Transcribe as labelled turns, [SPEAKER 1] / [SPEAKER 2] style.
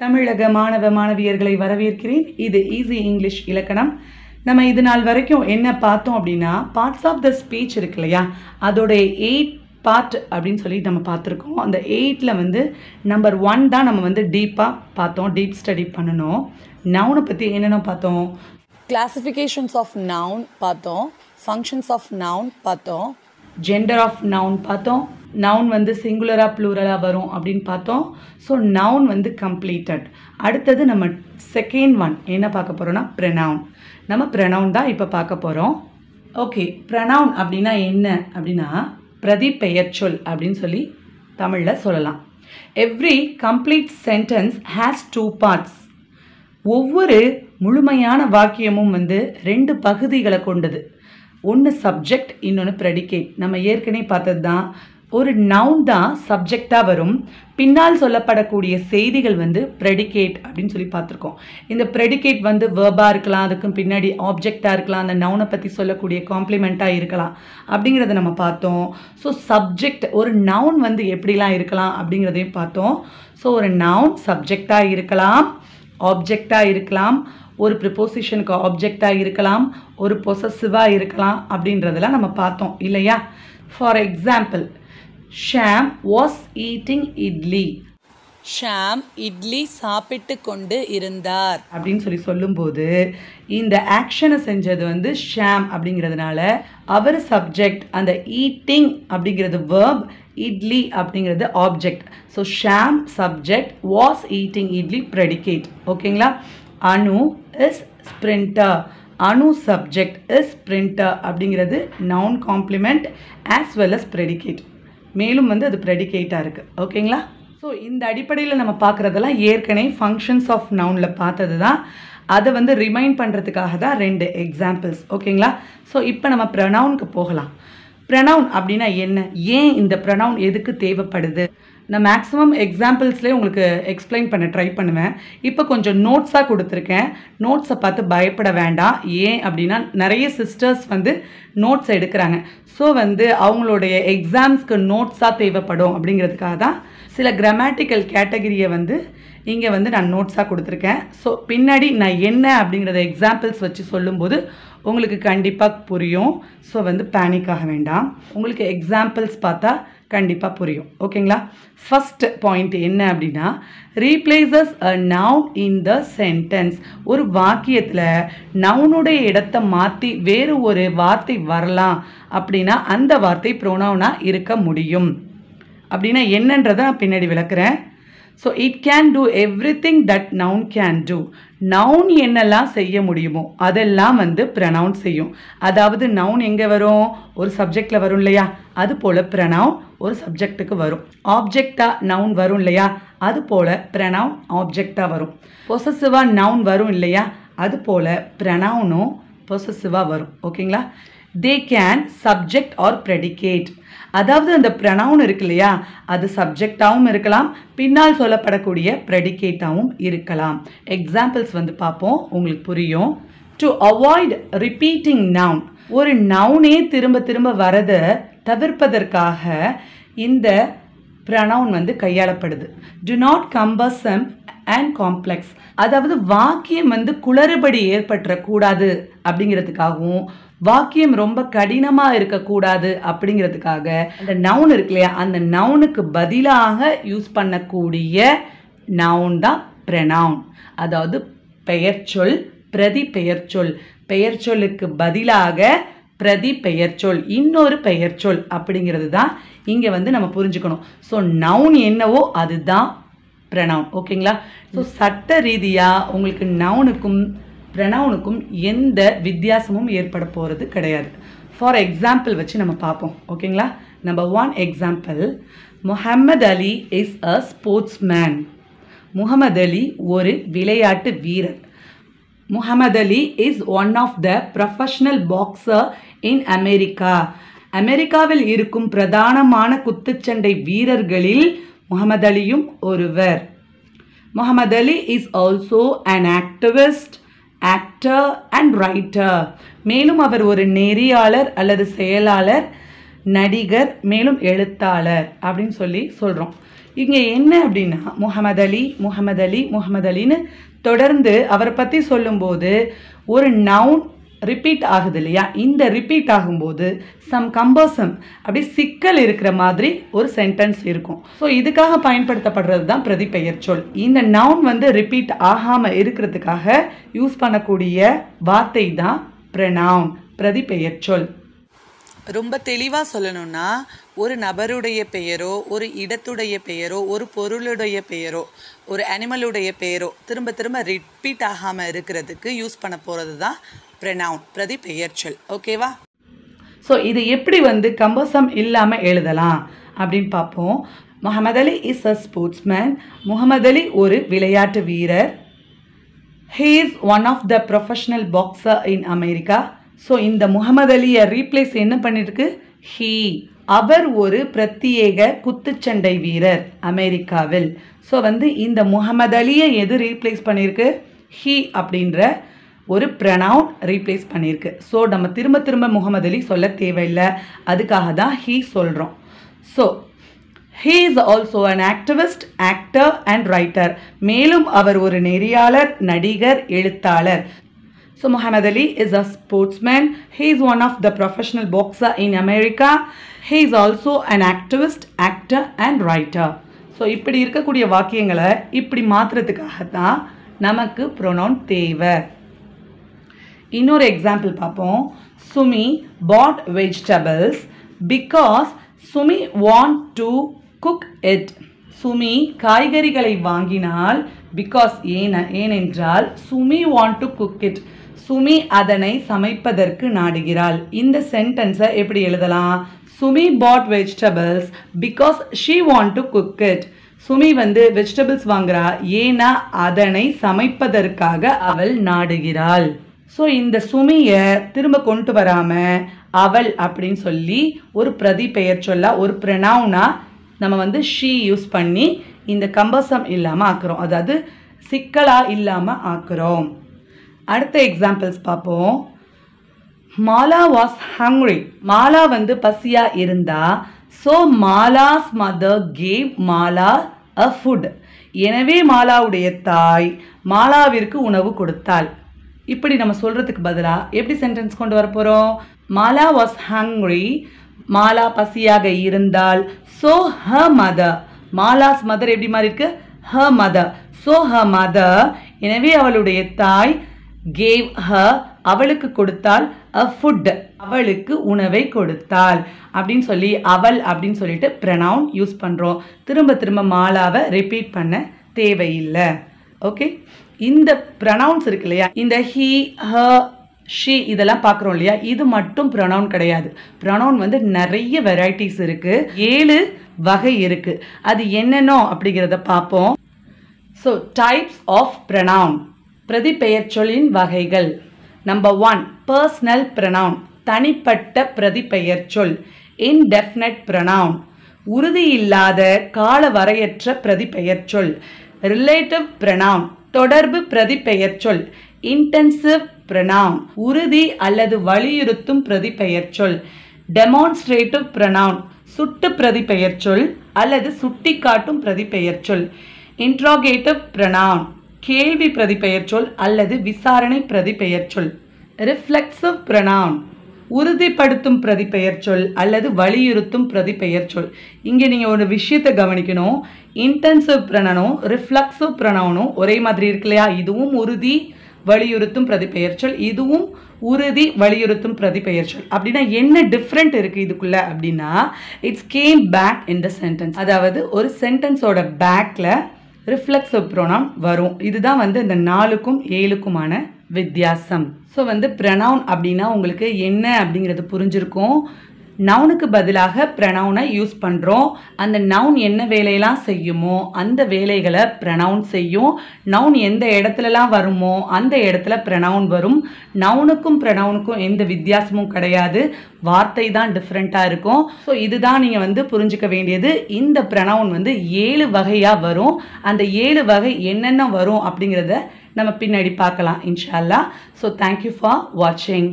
[SPEAKER 1] தமிழக மாணவ மாணவியர்களை வரவேற்கிறேன். இது ஈஸி இங்கிலீஷ் இலக்கணம். நம்ம இது நாள் வரைக்கும் என்ன பார்த்தோம் அப்படின்னா பார்ட்ஸ் ஆஃப் த ஸ்பீச் இருக்கு இல்லையா? அதோடைய எயிட் பார்ட் அப்படின்னு சொல்லி நம்ம பார்த்துருக்கோம். அந்த எயிட்டில் வந்து நம்பர் ஒன் தான் நம்ம வந்து டீப்பாக பார்த்தோம். டீப் ஸ்டடி பண்ணணும். நவுனை பற்றி என்னென்ன பார்த்தோம்?
[SPEAKER 2] கிளாசிஃபிகேஷன்ஸ் ஆஃப் நவுன் பார்த்தோம். ஃபங்க்ஷன்ஸ் ஆஃப் நவுன் பார்த்தோம்.
[SPEAKER 1] ஜெண்டர் ஆஃப் நவுன் பார்த்தோம். நவுன் வந்து சிங்குலராக ப்ளூரலாக வரும் அப்படின்னு பார்த்தோம். ஸோ நவுன் வந்து கம்ப்ளீட்டட் அடுத்தது நம்ம செகண்ட் ஒன் என்ன பார்க்க போகிறோன்னா ப்ரனவுன் நம்ம ப்ரனவுன் தான் இப்போ பார்க்க போகிறோம் ஓகே ப்ரனவுன் அப்படின்னா என்ன? அப்படின்னா பிரதி பெயர்ச்சொல் அப்படின்னு சொல்லி தமிழில் சொல்லலாம். Every complete sentence has two parts ஒவ்வொரு முழுமையான வாக்கியமும் வந்து ரெண்டு பகுதிகளை கொண்டது. ஒன்று சப்ஜெக்ட் இன்னொன்று ப்ரெடிகேட் நம்ம ஏற்கனவே பார்த்தது தான் ஒரு நவுன் தான் சப்ஜெக்டாக வரும். பின்னால் சொல்லப்படக்கூடிய செய்திகள் வந்து ப்ரெடிகேட் அப்படின்னு சொல்லி பார்த்துருக்கோம். இந்த ப்ரெடிகேட் வந்து வேர்பாக இருக்கலாம் அதுக்கும் பின்னாடி ஆப்ஜெக்டாக இருக்கலாம் அந்த நவுனை பற்றி சொல்லக்கூடிய காம்ப்ளிமெண்ட்டாக இருக்கலாம் அப்படிங்கிறத நம்ம பார்த்தோம். ஸோ சப்ஜெக்ட் ஒரு நவுன் வந்து எப்படிலாம் இருக்கலாம் அப்படிங்கிறதையும் பார்த்தோம். ஸோ ஒரு நவுன் சப்ஜெக்டாக இருக்கலாம் ஆப்ஜெக்டாக இருக்கலாம் ஒரு ப்ரிப்போசிஷனுக்கு ஆப்ஜெக்டாக இருக்கலாம் ஒரு பொசசிவாக இருக்கலாம் அப்படின்றதெல்லாம் நம்ம பார்த்தோம் இல்லையா? For example Sham was eating idli
[SPEAKER 2] Sham idli சாப்பிட்டு கொண்டு இருந்தார்.
[SPEAKER 1] அப்படின்னு சொல்லி சொல்லும்போது இந்த ஆக்ஷனை செஞ்சது வந்து ஷாம் அப்படிங்கிறதுனால அவர் சப்ஜெக்ட் அந்த ஈட்டிங் அப்படிங்கிறது வேர்ப் இட்லி அப்படிங்கிறது object so Sham subject was eating idli predicate ஓகேங்களா Anu is sprinter Anu subject is printer அப்படிங்கிறது noun complement as well as predicate மேலும் வந்து அது ப்ரெடிகேட்டாக இருக்குது ஓகேங்களா ஸோ இந்த அடிப்படையில் நம்ம பார்க்குறதெல்லாம் ஏற்கனவே ஃபங்க்ஷன்ஸ் ஆஃப் நவுனில் பார்த்தது தான். அதை வந்து ரிமைண்ட் பண்ணுறதுக்காக தான் ரெண்டு எக்ஸாம்பிள்ஸ் ஓகேங்களா ஸோ இப்போ நம்ம ப்ரனவுனுக்கு போகலாம். ப்ரனவுன் அப்படின்னா என்ன? ஏன் இந்த ப்ரனவுன் எதுக்கு தேவைப்படுது? நான் மேக்ஸிமம் எக்ஸாம்பிள்ஸ்லேயே உங்களுக்கு எக்ஸ்பிளைன் பண்ண ட்ரை பண்ணுவேன். இப்போ கொஞ்சம் நோட்ஸாக கொடுத்துருக்கேன். நோட்ஸை பார்த்து பயப்பட வேண்டாம். ஏன் அப்படின்னா நிறைய சிஸ்டர்ஸ் வந்து நோட்ஸ் எடுக்கிறாங்க. ஸோ வந்து அவங்களுடைய எக்ஸாம்ஸ்க்கு நோட்ஸாக தேவைப்படும் அப்படிங்கிறதுக்காக தான் சில கிராமட்டிக்கல் கேட்டகரியை வந்து இங்கே வந்து நான் நோட்ஸாக கொடுத்துருக்கேன். ஸோ பின்னாடி நான் என்ன அப்படிங்கிறத எக்ஸாம்பிள்ஸ் வச்சு சொல்லும்போது உங்களுக்கு கண்டிப்பாக புரியும். ஸோ வந்து பேனிக் ஆக வேண்டாம். உங்களுக்கு எக்ஸாம்பிள்ஸ் பார்த்தா கண்டிப்பாக புரியும். ஓகேங்களா ஃபஸ்ட் பாயிண்ட் என்ன அப்படின்னா replaces a noun in the sentence ஒரு வாக்கியத்தில் நவுனுடைய இடத்தை மாற்றி வேறு ஒரு வார்த்தை வரலாம் அப்படின்னா அந்த வார்த்தை ப்ரொனவுனாக இருக்க முடியும். அப்படின்னா என்னன்றதை நான் பின்னாடி விளக்குறேன். So it can do everything that noun can do noun என்னெல்லாம் செய்ய முடியுமோ அதெல்லாம் வந்து ப்ரனவுன் செய்யும். அதாவது நவுன் எங்கே வரும்? ஒரு சப்ஜெக்டில் வரும் இல்லையா? அது போல் ப்ரனவுன் ஒரு சப்ஜெக்ட்டுக்கு வரும். ஆப்ஜெக்டாக நவுன் வரும் இல்லையா? அது போல் ப்ரனவுன் ஆப்ஜெக்டாக வரும். பொசசிவாக நவுன் வரும் இல்லையா? அது போல் ப்ரனவுனும் பொசசிவாக வரும். ஓகேங்களா they can subject or predicate அதாவது அந்த ப்ரனவுன் இருக்கு இல்லையா? அது சப்ஜெக்டாகவும் இருக்கலாம். பின்னால் சொல்லப்படக்கூடிய ப்ரெடிகேட்டாகவும் இருக்கலாம். எக்ஸாம்பிள்ஸ் வந்து பார்ப்போம். உங்களுக்கு புரியும். டு அவாய்ட் ரிப்பீட்டிங் நவுன் ஒரு நவுனே திரும்ப திரும்ப வரதை தவிர்ப்பதற்காக இந்த ப்ரனவுன் வந்து கையாளப்படுது. டு நாட் கம்பசம் அண்ட் காம்ப்ளெக்ஸ் அதாவது வாக்கியம் வந்து குளறுபடி ஏற்பட்டுறக்கூடாது அப்படிங்கிறதுக்காகவும் வாக்கியம் ரொம்ப கடினமாக இருக்கக்கூடாது அப்படிங்கிறதுக்காக அந்த நவுன் இருக்கு இல்லையா அந்த நவுனுக்கு பதிலாக யூஸ் பண்ணக்கூடிய நவுன் தான் ப்ரெனவுன் அதாவது பெயர்ச்சொல் பிரதி பெயர்ச்சொல் பெயர்ச்சொல்லுக்கு பதிலாக பிரதி பெயர்ச்சொல் இன்னொரு பெயர் சொல் அப்படிங்கிறது தான் இங்கே வந்து நம்ம புரிஞ்சுக்கணும். ஸோ நவுன் என்னவோ அதுதான் ப்ரனவுன் ஓகேங்களா ஸோ சட்ட ரீதியாக உங்களுக்கு நவுனுக்கும் ப்ரனவுனுக்கும் எந்த வித்தியாசமும் ஏற்பட போகிறது கிடையாது. ஃபார் எக்ஸாம்பிள் வச்சு நம்ம பார்ப்போம் ஓகேங்களா number one example Muhammad Ali is a sportsman Muhammad Ali ஒரு விளையாட்டு வீரர். Muhammad Ali is one of the professional boxer in America அமெரிக்காவில் இருக்கும் பிரதானமான குத்துச்சண்டை வீரர்களில் முகமது அலியும் ஒருவர். Muhammad Ali is also an activist actor and writer மேலும் அவர் ஒரு நெறியாளர் அல்லது செயலாளர் நடிகர் மேலும் எழுத்தாளர் அப்படின்னு சொல்லி சொல்கிறோம் இங்கே என்ன அப்படின்னா முகமது அலி முகமது அலி முகமது அலின்னு தொடர்ந்து அவரை பற்றி சொல்லும்போது ஒரு நவுன் ரிப்பீட் ஆகுது இல்லையா இந்த ரிப்பீட் ஆகும்போது சம் கம்பர்சம் அப்படி சிக்கல் இருக்கிற மாதிரி ஒரு சென்டென்ஸ் இருக்கும். ஸோ இதுக்காக பயன்படுத்தப்படுறது தான் பிரதிபெயர் சொல். இந்த நவுன் வந்து ரிப்பீட் ஆகாமல் இருக்கிறதுக்காக யூஸ் பண்ணக்கூடிய வார்த்தை தான் ப்ரனவுன் பிரதிபெயர் சொல்.
[SPEAKER 2] ரொம்ப தெளிவாக சொல்லணும்னா ஒரு நபருடைய பெயரோ ஒரு இடத்துடைய பெயரோ ஒரு பொருளுடைய பெயரோ ஒரு அனிமலுடைய பெயரோ திரும்ப திரும்ப ரிப்பீட் ஆகாமல் இருக்கிறதுக்கு யூஸ் பண்ண போகிறது தான் ப்ரெனவுன் பிரதி பெயர்ச்சொல் ஓகேவா
[SPEAKER 1] ஸோ இது எப்படி வந்து கம்பசம் இல்லாமல் எழுதலாம்? அப்படின்னு பார்ப்போம். Muhammad Ali is a sportsman Muhammad Ali ஒரு விளையாட்டு வீரர். He is one of the professional boxer in America so இந்த முகமது அலியை ரீப்ளேஸ் என்ன பண்ணியிருக்கு ஹீ அவர் ஒரு பிரத்யேக குத்துச்சண்டை வீரர் அமெரிக்காவில். ஸோ வந்து இந்த முகமது அலியை எது ரீப்ளேஸ் பண்ணியிருக்கு ஹீ அப்படின்ற ஒரு ப்ரனவுன் ரீப்ளேஸ் பண்ணியிருக்கு. ஸோ நம்ம திரும்ப திரும்ப முகமது அலி சொல்ல தேவையில்லை. அதுக்காக தான் ஹீ சொல்கிறோம் so he is also an activist actor and writer மேலும் அவர் ஒரு நெறியாளர் நடிகர் எழுத்தாளர். So Muhammad Ali is a sportsman he is one of the professional boxer in America he is also an activist actor and writer so இப்படி இருக்கக்கூடிய வாக்கியங்களை இப்படி மாற்றுறதுக்காக தான் நமக்கு ப்ரொனவுன் தேவை. இன்னொரு எக்ஸாம்பிள் பார்ப்போம். Sumi bought vegetables because Sumi want to cook it Sumi காய்கறிகளை வாங்கினால் பிகாஸ் ஏன ஏனென்றால் Sumi want to cook it Sumi அதனை சமைப்பதற்கு நாடுகிறாள். இந்த சென்டென்ஸை எப்படி எழுதலாம்? Sumi bought vegetables because she want to cook it Sumi வந்து வெஜிடபிள்ஸ் வாங்குறா. ஏன்னா அதனை சமைப்பதற்காக அவள் நாடுகிறாள். ஸோ இந்த சுமியை திரும்ப கொண்டு வராமல் அவள் அப்படின்னு சொல்லி ஒரு பிரதி பெயர் சொல்ல ஒரு ப்ரனவுனா நம்ம வந்து ஷீ யூஸ் பண்ணி இந்த கம்பசம் இல்லாமல் ஆக்குறோம். அதாவது சிக்கலாக இல்லாமல் ஆக்குறோம். அடுத்த எக்ஸாம்பிள்ஸ் பார்ப்போம். மாலா வாஸ் ஹங்க்ரி மாலா வந்து பசியாக இருந்தா so Mala's mother gave Mala a food எனவே மாலாவுடைய தாய் மாலாவிற்கு உணவு கொடுத்தாள். இப்படி நம்ம சொல்கிறதுக்கு பதிலாக எப்படி சென்டென்ஸ் கொண்டு வர போகிறோம் மாலா வாஸ் ஹங்க்ரி மாலா பசியாக இருந்தால் ஸோ ஹ மதர் மாலாஸ் மதர் எப்படி மாதிரி இருக்கு? ஹ மதர் ஸோ ஹ மதர் எனவே அவளுடைய தாய் கேவ் ஹ அவளுக்கு கொடுத்தால் அ ஃபுட் அவளுக்கு உணவை கொடுத்தாள். அப்படின்னு சொல்லி அவள் அப்படின்னு சொல்லிட்டு ப்ரனவுன் யூஸ் பண்ணுறோம் திரும்ப திரும்ப மாலாவை ரிப்பீட் பண்ண தேவையில்லை. ஓகே இந்த ப்ரனவுன்ஸ் இருக்கு இல்லையா? இந்த ஹி ஹ ஷி இதெல்லாம் பார்க்குறோம் இல்லையா? இது மட்டும் ப்ரொனவுன் கிடையாது. ப்ரொனவுன் வந்து நிறைய வெரைட்டிஸ் இருக்குது ஏழு வகை இருக்குது அது என்னென்னோ அப்படிங்கிறத பார்ப்போம். ஸோ டைப்ஸ் ஆஃப் ப்ரனவுன் பிரதிபெயர்ச்சொல்லின் வகைகள். நம்பர் ஒன் பர்சனல் ப்ரனவுன் தனிப்பட்ட பிரதிபெயர்ச்சொல். இன்டெஃபினட் ப்ரனவுன் உறுதியில்லாத கால வரையற்ற பிரதிபெயர்ச்சொல். ரிலேட்டிவ் பிரணாம் தொடர்பு பிரதிபெயர்ச்சொல் இன்டென்சிவ் பிரணாம் உறுதி அல்லது வலியுறுத்தும் பிரதிபெயர்ச்சொல் டெமான்ஸ்ட்ரேட்டிவ் பிரணாம் சுட்டு பிரதிபெயர்ச்சொல் அல்லது சுட்டிக்காட்டும் பிரதிபெயர்ச்சொல் இன்ட்ராகேட்டிவ் பிரணாம் கேள்வி பிரதிபெயர்ச்சொல் அல்லது விசாரணை பிரதிபெயர்ச்சொல் ரிஃப்ளெக்சிவ் பிரணாம் உறுதிப்படுத்தும் பிரதிபெயர்ச்சொல் அல்லது வலியுறுத்தும் பிரதிபெயர்ச்சொல் இங்கே நீங்கள் ஒரு விஷயத்தை கவனிக்கணும். இன்டென்சிவ் ப்ரணனும் ரிஃப்ளக்ஸிவ் பிரணவனும் ஒரே மாதிரி இருக்கு இல்லையா? இதுவும் உறுதி வலியுறுத்தும் பிரதிபெயர்ச்சொல் இதுவும் உறுதி வலியுறுத்தும் பிரதிபெயர்ச்சொல் அப்படின்னா என்ன டிஃப்ரெண்ட் இருக்குது இதுக்குள்ள? அப்படின்னா it's came back in the sentence அதாவது ஒரு சென்டென்ஸோட பேக்கில் ரிஃப்ளெக்ஸிவ் ப்ரோனாம் வரும். இதுதான் வந்து இந்த நாலுக்கும் ஏழுக்குமான வித்தியாசம். ஸோ வந்து ப்ரனவுன் அப்படின்னா உங்களுக்கு என்ன அப்படிங்கிறது புரிஞ்சிருக்கும். நவுனுக்கு பதிலாக ப்ரனவுனை யூஸ் பண்ணுறோம் அந்த நவுன் என்ன வேலையெல்லாம் செய்யுமோ அந்த வேலைகளை ப்ரனவுன் செய்யும். நவுன் எந்த இடத்துலலாம் வருமோ அந்த இடத்துல ப்ரனவுன் வரும். நவுனுக்கும் ப்ரனவுனுக்கும் எந்த வித்தியாசமும் கிடையாது. வார்த்தை தான் டிஃப்ரெண்ட்டாக இருக்கும். ஸோ இதுதான் நீங்கள் வந்து புரிஞ்சுக்க வேண்டியது. இந்த ப்ரனவுன் வந்து ஏழு வகையாக வரும். அந்த ஏழு வகை என்னென்ன வரும் அப்படிங்கிறத நம்ம பின்னாடி பார்க்கலாம் இன்ஷால்லா ஸோ தேங்க்யூ ஃபார் வாட்சிங்